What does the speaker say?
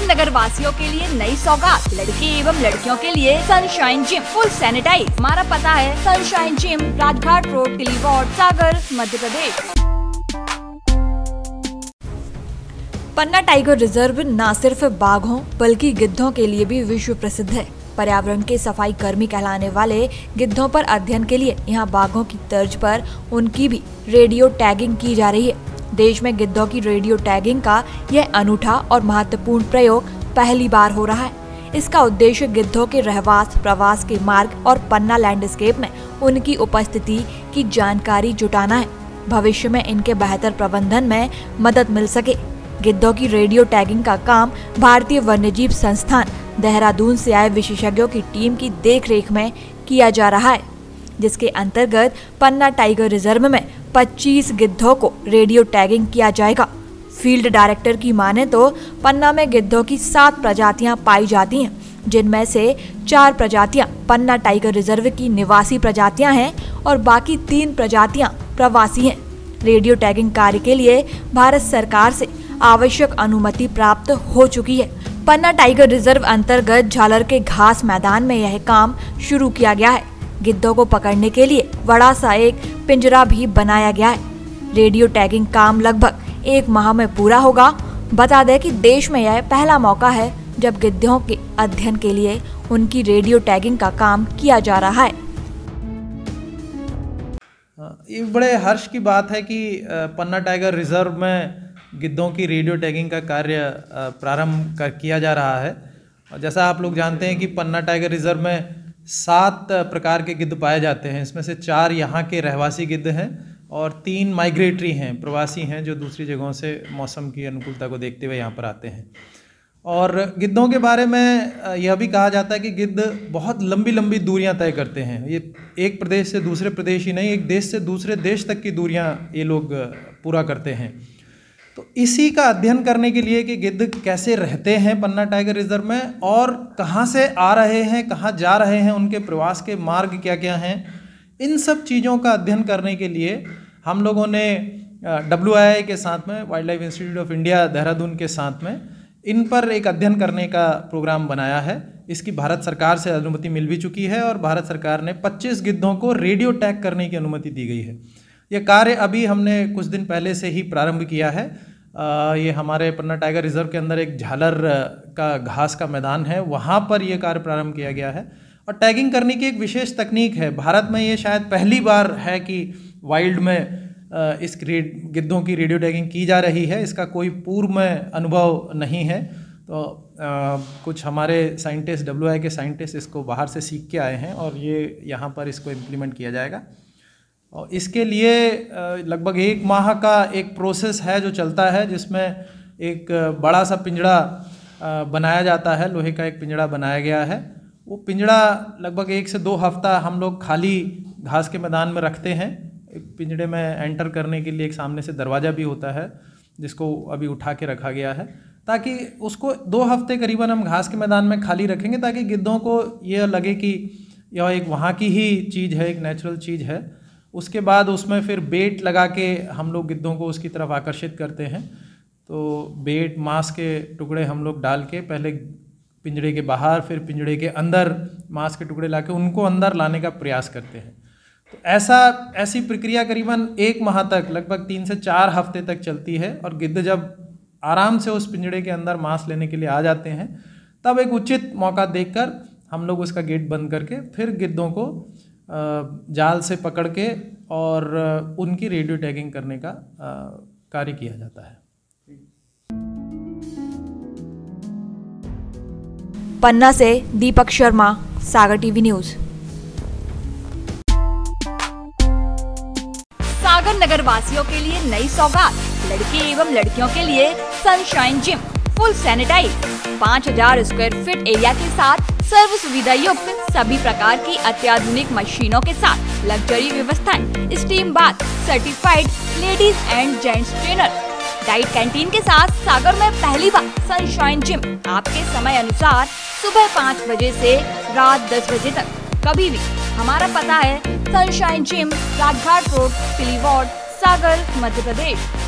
सागर नगर वासियों के लिए नई सौगात। लड़के एवं लड़कियों के लिए सनशाइन जिम फुल सैनिटाइज हमारा पता है sunshine gym Rajghat road Tiliwad Sagar, Madhya Pradesh. Panna tiger reserve न सिर्फ़ बाघों, बल्कि गिद्धों के लिए भी विश्व प्रसिद्ध है। पर्यावरण के सफ़ाई कर्मी कहलाने वाले गिद्धों पर अध्ययन के लिए यहाँ बाघों की तर्ज पर उनकी भी रेडियो टैगिंग की जा रही है। देश में गिद्धों की रेडियो टैगिंग का यह अनूठा और महत्वपूर्ण प्रयोग पहली बार हो रहा है। इसका उद्देश्य गिद्धों के रहवास, प्रवास के मार्ग और पन्ना लैंडस्केप में उनकी उपस्थिति की जानकारी जुटाना है। भविष्य में इनके बेहतर प्रबंधन में मदद मिल सके। गिद्धों की रेडियो टैगिंग का काम भारतीय वन्यजीव संस्थान, देहरादून से आए विशेषज्ञों की टीम की देखरेख में किया जा रहा है, जिसके अंतर्गत पन्ना टाइगर रिज़र्व में 25 गिद्धों को रेडियो टैगिंग किया जाएगा। फ़ील्ड डायरेक्टर की माने तो पन्ना में गिद्धों की सात प्रजातियाँ पाई जाती हैं, जिनमें से चार प्रजातियाँ पन्ना टाइगर रिज़र्व की निवासी प्रजातियाँ हैं और बाकी तीन प्रजातियाँ प्रवासी हैं। रेडियो टैगिंग कार्य के लिए भारत सरकार से आवश्यक अनुमति प्राप्त हो चुकी है। पन्ना टाइगर रिज़र्व अंतर्गत झालर के घास मैदान में यह काम शुरू किया गया है। गिद्धों को पकड़ने के लिए बड़ा सा एक पिंजरा भी बनाया गया है। रेडियो टैगिंग काम लगभग एक माह में पूरा होगा। बता दें कि देश में यह पहला मौका है जब गिद्धों के अध्ययन के लिए उनकी रेडियो टैगिंग का काम किया जा रहा है। ये बड़े हर्ष की बात है कि पन्ना टाइगर रिज़र्व में गिद्धों की रेडियो टैगिंग का कार्य प्रारंभ कर, किया जा रहा है। जैसा आप लोग जानते हैं कि पन्ना टाइगर रिज़र्व में सात प्रकार के गिद्ध पाए जाते हैं। इसमें से चार यहाँ के रहवासी गिद्ध हैं और तीन माइग्रेटरी हैं, प्रवासी हैं, जो दूसरी जगहों से मौसम की अनुकूलता को देखते हुए यहाँ पर आते हैं। और गिद्धों के बारे में यह भी कहा जाता है कि गिद्ध बहुत लंबी लंबी दूरियाँ तय करते हैं। ये एक प्रदेश से दूसरे प्रदेश ही नहीं, एक देश से दूसरे देश तक की दूरियाँ ये लोग पूरा करते हैं। तो इसी का अध्ययन करने के लिए कि गिद्ध कैसे रहते हैं पन्ना टाइगर रिज़र्व में और कहाँ से आ रहे हैं, कहाँ जा रहे हैं, उनके प्रवास के मार्ग क्या क्या हैं, इन सब चीज़ों का अध्ययन करने के लिए हम लोगों ने डब्ल्यू के साथ में wildlife institute of India Dehradun के साथ में, इन पर एक अध्ययन करने का प्रोग्राम बनाया है। इसकी भारत सरकार से अनुमति मिल भी चुकी है और भारत सरकार ने 25 गिद्धों को रेडियो टैग करने की अनुमति दी गई है। यह कार्य अभी हमने कुछ दिन पहले से ही प्रारंभ किया है। ये हमारे पन्ना टाइगर रिज़र्व के अंदर एक झालर का घास का मैदान है। वहाँ पर यह कार्य प्रारंभ किया गया है। और टैगिंग करने की एक विशेष तकनीक है। भारत में ये शायद पहली बार है कि वाइल्ड में इस गिद्धों की रेडियो टैगिंग की जा रही है। इसका कोई पूर्व में अनुभव नहीं है। तो आ, कुछ हमारे साइंटिस्ट डब्ल्यूआई के साइंटिस्ट इसको बाहर से सीख के आए हैं और ये यहाँ पर इसको इम्प्लीमेंट किया जाएगा। और इसके लिए लगभग एक माह का एक प्रोसेस है जो चलता है, जिसमें एक बड़ा सा पिंजड़ा बनाया जाता है। लोहे का एक पिंजड़ा बनाया गया है। वो पिंजड़ा लगभग एक से दो हफ़्ता हम लोग खाली घास के मैदान में रखते हैं। एक पिंजड़े में एंटर करने के लिए एक सामने से दरवाज़ा भी होता है, जिसको अभी उठा के रखा गया है। ताकि उसको दो हफ़्ते करीबन हम घास के मैदान में खाली रखेंगे, ताकि गिद्धों को यह लगे कि यह एक वहाँ की ही चीज़ है, एक नेचुरल चीज़ है। उसके बाद उसमें फिर बेट लगा के हम लोग गिद्धों को उसकी तरफ़ आकर्षित करते हैं। तो बेट, मांस के टुकड़े हम लोग डाल के पहले पिंजड़े के बाहर, फिर पिंजड़े के अंदर मांस के टुकड़े ला के उनको अंदर लाने का प्रयास करते हैं। तो ऐसा, ऐसी प्रक्रिया करीबन एक माह तक, लगभग तीन से चार हफ़्ते तक चलती है और गिद्ध जब आराम से उस पिंजड़े के अंदर मांस लेने के लिए आ जाते हैं, तब एक उचित मौका देखकर हम लोग उसका गेट बंद करके फिर गिद्धों को जाल से पकड़ के और उनकी रेडियो टैगिंग करने का कार्य किया जाता है। पन्ना से दीपक शर्मा, सागर टीवी न्यूज़। सागर नगर वासियों के लिए नई सौगात, लड़के एवं लड़कियों के लिए sunshine gym full sanitize 5000 square feet area के साथ सर्व सुविधा युक्त सभी प्रकार की अत्याधुनिक मशीनों के साथ लग्जरी व्यवस्थाएँ steam bath certified ladies and gents trainer diet canteen के साथ सागर में पहली बार सनशाइन जिम आपके समय अनुसार सुबह पाँच बजे से रात दस बजे तक। कभी भी हमारा पता है sunshine gym Rajghat road Piliwad Sagar, Madhya Pradesh.